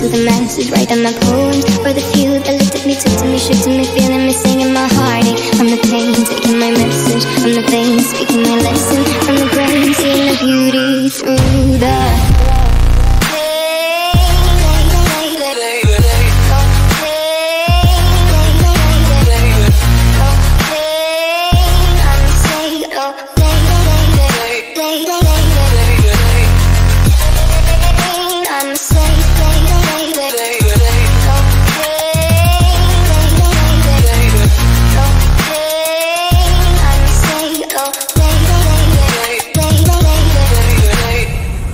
Into the masses, writing my poems for the few that looked at me, took to me, shook to me, feeling me, singing my heartache. From the pain, taking my message, from the veins, speaking my lesson, from the brain, seeing the beauty through the